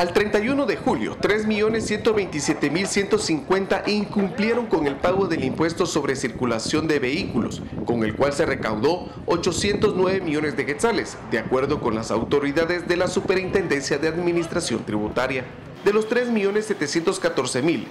Al 31 de julio, 3.127.150 incumplieron con el pago del impuesto sobre circulación de vehículos, con el cual se recaudó 809 millones de quetzales, de acuerdo con las autoridades de la Superintendencia de Administración Tributaria. De los 3.714.000,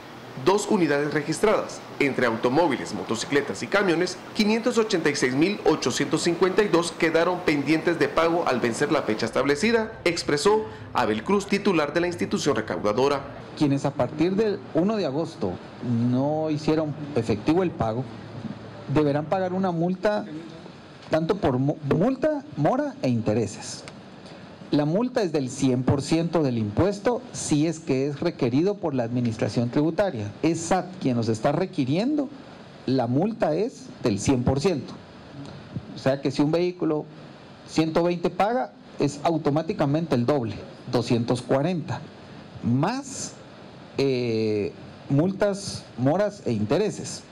dos unidades registradas, entre automóviles, motocicletas y camiones, 586.852 quedaron pendientes de pago al vencer la fecha establecida, expresó Abel Cruz, titular de la institución recaudadora. Quienes a partir del 1 de agosto no hicieron efectivo el pago, deberán pagar una multa tanto por multa, mora e intereses. La multa es del 100% del impuesto si es que es requerido por la administración tributaria. Es SAT quien nos está requiriendo, la multa es del 100%. O sea que si un vehículo 120 paga, es automáticamente el doble, 240, más eh, multas, moras e intereses.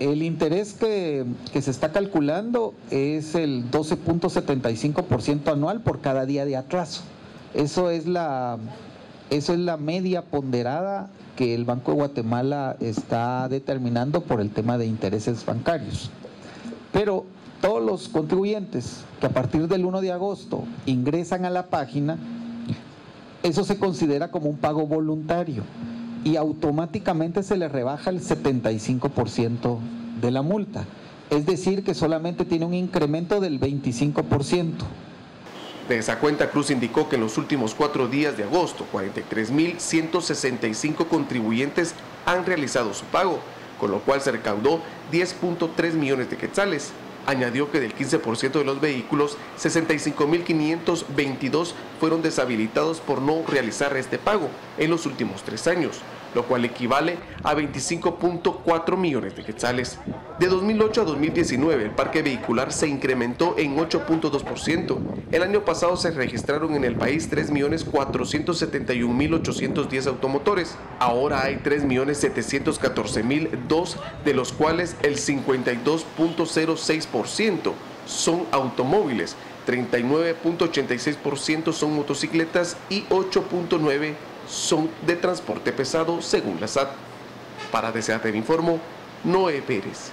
El interés que, se está calculando es el 12.75% anual por cada día de atraso. Eso es la eso es la media ponderada que el Banco de Guatemala está determinando por el tema de intereses bancarios. Pero todos los contribuyentes que a partir del 1 de agosto ingresan a la página, eso se considera como un pago voluntario y automáticamente se le rebaja el 75% de la multa. Es decir, que solamente tiene un incremento del 25%. De esa cuenta, Cruz indicó que en los últimos cuatro días de agosto, 43.165 contribuyentes han realizado su pago, con lo cual se recaudó 10.3 millones de quetzales. Añadió que del 15% de los vehículos, 65.522 fueron deshabilitados por no realizar este pago en los últimos tres años lo cual equivale a 25.4 millones de quetzales. De 2008 a 2019, el parque vehicular se incrementó en 8.2%. El año pasado se registraron en el país 3.471.810 automotores. Ahora hay 3.714.002, de los cuales el 52.06% son automóviles. 39.86% son motocicletas y 8.9% son de transporte pesado según la SAT. Para Deseater Informo, Noé Pérez.